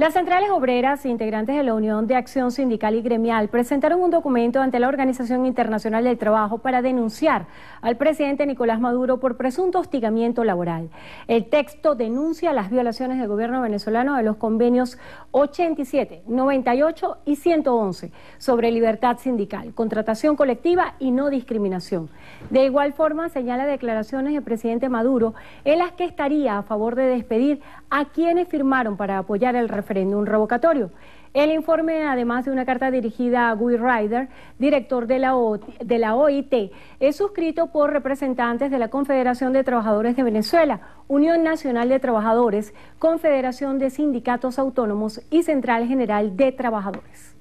Las centrales obreras, integrantes de la Unión de Acción Sindical y Gremial, presentaron un documento ante la Organización Internacional del Trabajo para denunciar al presidente Nicolás Maduro por presunto hostigamiento laboral. El texto denuncia las violaciones del gobierno venezolano de los convenios 87, 98 y 111 sobre libertad sindical, contratación colectiva y no discriminación. De igual forma, señala declaraciones del presidente Maduro en las que estaría a favor de despedir a quienes firmaron para apoyar el referéndum referéndum revocatorio. El informe, además de una carta dirigida a Guy Ryder, director de la, de la OIT, es suscrito por representantes de la Confederación de Trabajadores de Venezuela, Unión Nacional de Trabajadores, Confederación de Sindicatos Autónomos y Central General de Trabajadores.